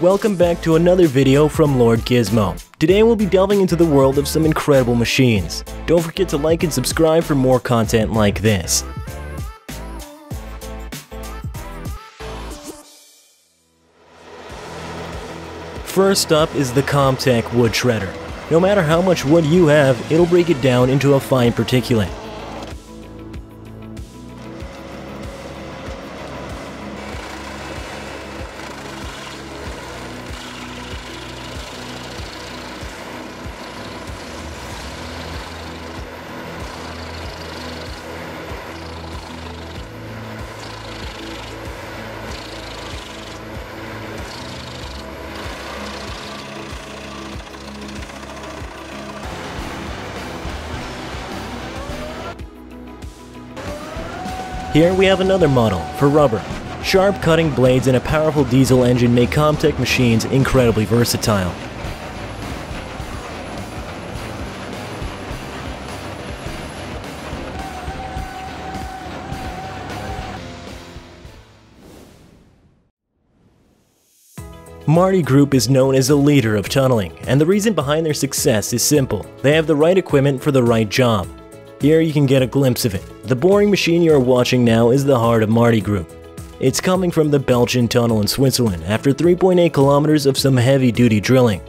Welcome back to another video from Lord Gizmo. Today we'll be delving into the world of some incredible machines. Don't forget to like and subscribe for more content like this. First up is the Komptech Wood Shredder. No matter how much wood you have, it'll break it down into a fine particulate. Here we have another model, for rubber. Sharp cutting blades and a powerful diesel engine make Komptech machines incredibly versatile. Marti Group is known as a leader of tunneling, and the reason behind their success is simple. They have the right equipment for the right job. Here you can get a glimpse of it. The boring machine you are watching now is the heart of Marti Group. It's coming from the Belchen tunnel in Switzerland after 3.8 kilometers of some heavy duty drilling.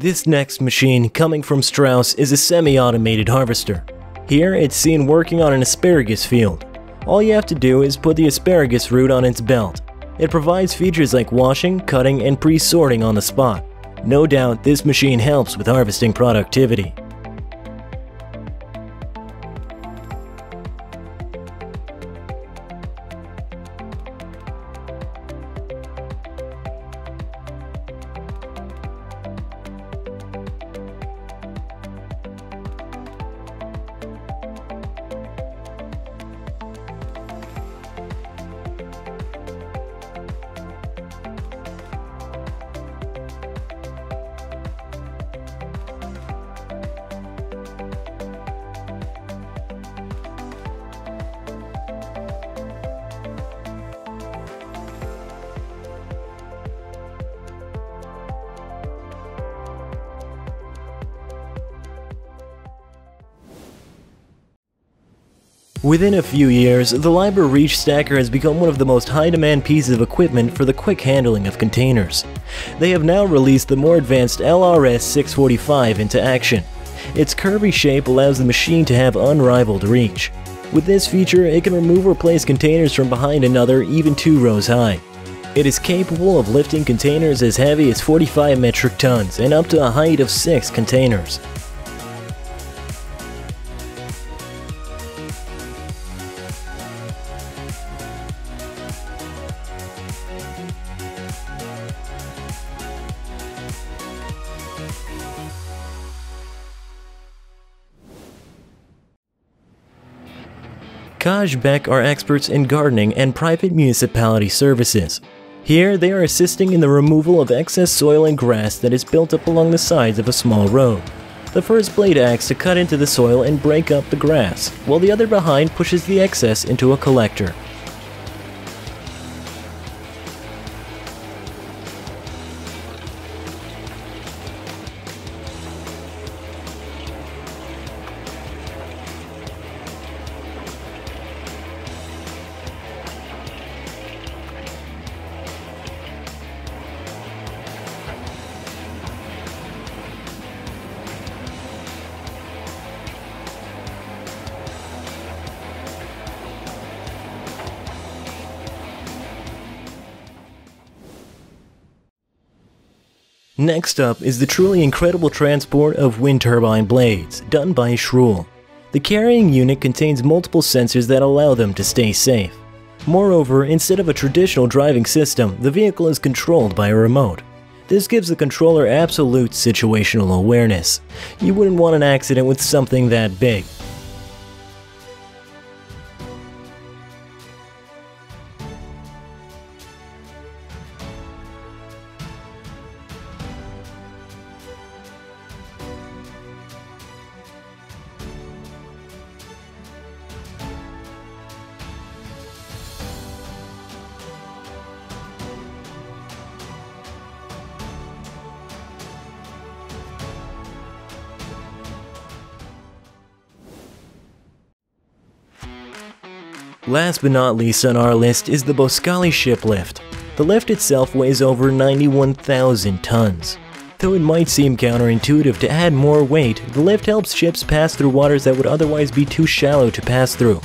This next machine, coming from Strauss, is a semi-automated harvester. Here, it's seen working on an asparagus field. All you have to do is put the asparagus root on its belt. It provides features like washing, cutting, and pre-sorting on the spot. No doubt, this machine helps with harvesting productivity. Within a few years, the Liebherr Reach Stacker has become one of the most high-demand pieces of equipment for the quick handling of containers. They have now released the more advanced LRS 645 into action. Its curvy shape allows the machine to have unrivaled reach. With this feature, it can remove or place containers from behind another even two rows high. It is capable of lifting containers as heavy as 45 metric tons and up to a height of 6 containers. Kaj Bech are experts in gardening and private municipality services. Here, they are assisting in the removal of excess soil and grass that is built up along the sides of a small road. The first blade acts to cut into the soil and break up the grass, while the other behind pushes the excess into a collector. Next up is the truly incredible transport of wind turbine blades, done by Scheuerle. The carrying unit contains multiple sensors that allow them to stay safe. Moreover, instead of a traditional driving system, the vehicle is controlled by a remote. This gives the controller absolute situational awareness. You wouldn't want an accident with something that big. Last but not least on our list is the Boskalis ship lift. The lift itself weighs over 91,000 tons. Though it might seem counterintuitive to add more weight, the lift helps ships pass through waters that would otherwise be too shallow to pass through.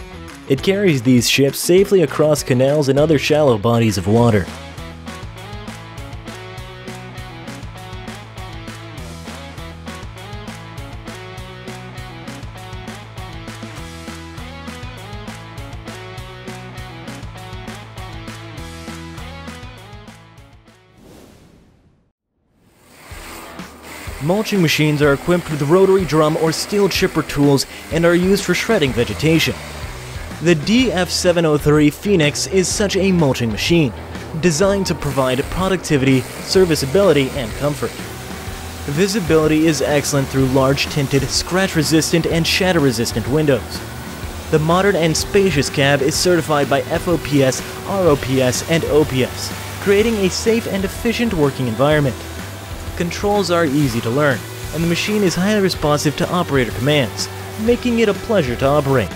It carries these ships safely across canals and other shallow bodies of water. Mulching machines are equipped with rotary drum or steel chipper tools and are used for shredding vegetation. The DF703 Phoenix is such a mulching machine, designed to provide productivity, serviceability, and comfort. Visibility is excellent through large tinted, scratch-resistant, and shatter-resistant windows. The modern and spacious cab is certified by FOPS, ROPS, and OPS, creating a safe and efficient working environment. Controls are easy to learn, and the machine is highly responsive to operator commands, making it a pleasure to operate.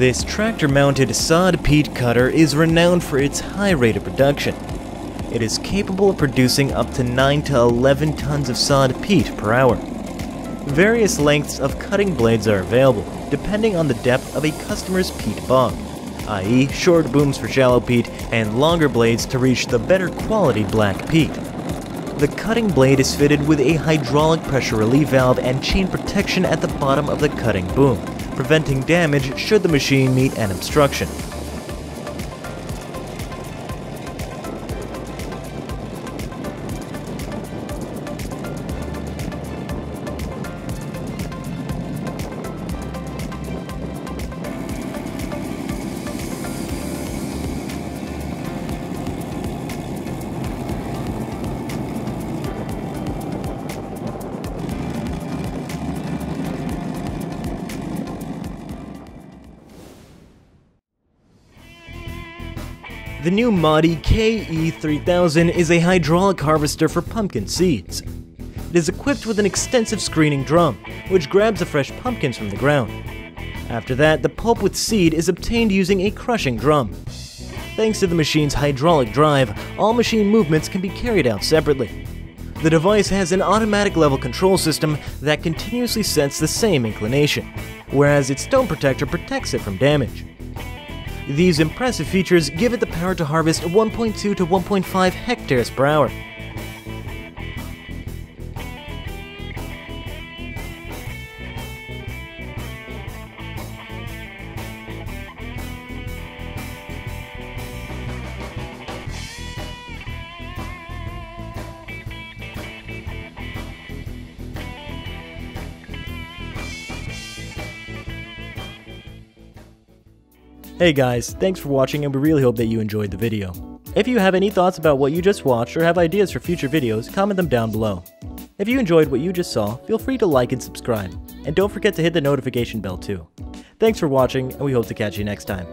This tractor-mounted sod peat cutter is renowned for its high rate of production. It is capable of producing up to 9 to 11 tons of sod peat per hour. Various lengths of cutting blades are available, depending on the depth of a customer's peat bog, i.e. short booms for shallow peat and longer blades to reach the better quality black peat. The cutting blade is fitted with a hydraulic pressure relief valve and chain protection at the bottom of the cutting boom preventing damage should the machine meet an obstruction. The new Moty KE3000 is a hydraulic harvester for pumpkin seeds. It is equipped with an extensive screening drum, which grabs the fresh pumpkins from the ground. After that, the pulp with seed is obtained using a crushing drum. Thanks to the machine's hydraulic drive, all machine movements can be carried out separately. The device has an automatic level control system that continuously sets the same inclination, whereas its stone protector protects it from damage. These impressive features give it the power to harvest 1.2 to 1.5 hectares per hour. Hey guys, thanks for watching and we really hope that you enjoyed the video. If you have any thoughts about what you just watched or have ideas for future videos, comment them down below. If you enjoyed what you just saw, feel free to like and subscribe. And don't forget to hit the notification bell too. Thanks for watching, and we hope to catch you next time.